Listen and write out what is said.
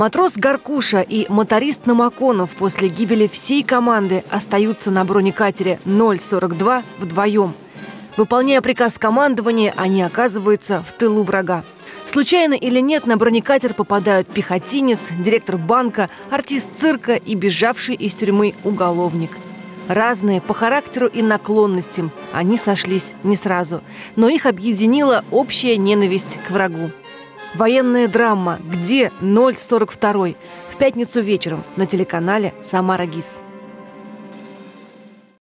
Матрос Гаркуша и моторист Намаконов после гибели всей команды остаются на бронекатере 042 вдвоем. Выполняя приказ командования, они оказываются в тылу врага. Случайно или нет, на бронекатер попадают пехотинец, директор банка, артист цирка и бежавший из тюрьмы уголовник. Разные по характеру и наклонностям, они сошлись не сразу, но их объединила общая ненависть к врагу. Военная драма «Где 042» в пятницу вечером на телеканале «Самара ГИС».